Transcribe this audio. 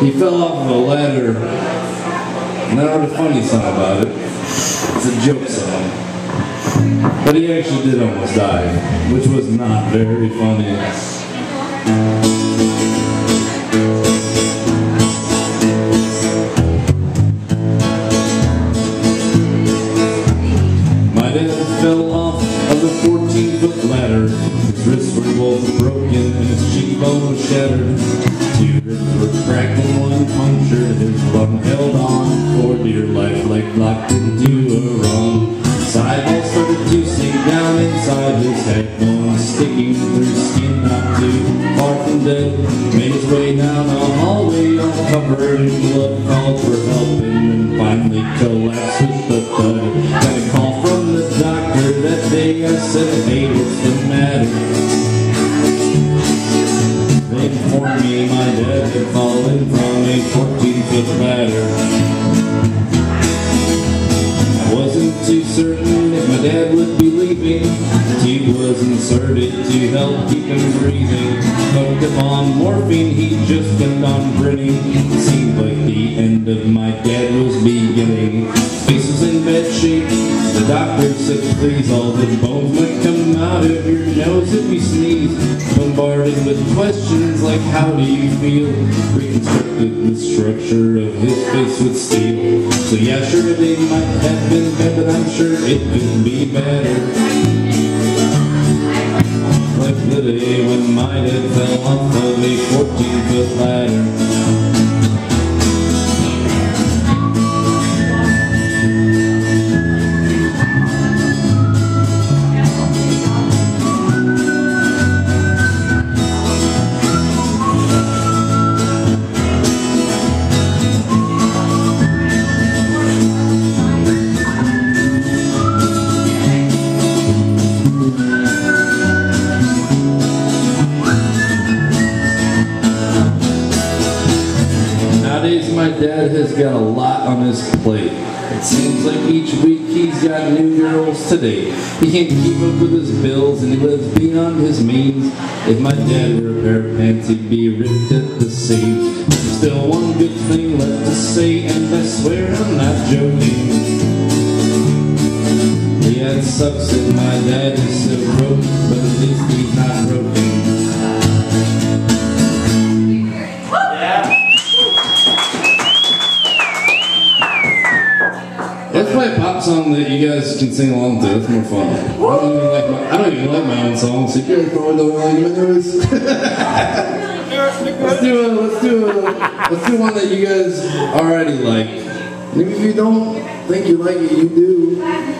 He fell off of a ladder. Wrote a funny song about it. It's a joke song. But he actually did almost die, which was not very funny. My dad fell off of the 14-foot ladder. His wrists were both broken and his cheekbone was shattered. Ribs were cracked and one punctured. His lung held on for dear life like locked into a wrong. Sidewall started to sink down inside his head. Bones sticking through skin not too far from dead. Made his way down a hallway all covered in blood. Called for help and then finally collapsed with the thud. Got a call from the doctor that day. I said, hey, what's the matter? My dad had fallen from a 14-foot ladder. I wasn't too certain if my dad would be leaving. He was inserted to help keep him breathing. Hooked up on morphine, he just kept on grinning. Doctor said, please, all the bones might come out of your nose if you sneeze. Bombarded with questions like, how do you feel? Reconstructed the structure of his face with steel. So yeah, sure, they might have been bad, but I'm sure it could be better. Like the day when my dad fell off of a 14-foot Nowadays, my dad has got a lot on his plate. It seems like each week he's got new girls to date. He can't keep up with his bills and he lives beyond his means. If my dad were a pair of pants, he'd be ripped at the seams. Still one good thing left to say, and I swear I'm not joking. Yeah, it sucks that my dad is so broke, but at least he's not broken. Let's play a pop song that you guys can sing along to. That's more fun. I don't even like my, I don't even like my own songs. So you guys probably don't like yours. let's do a let's do a let's do one that you guys already like. Maybe if you don't think you like it, you do.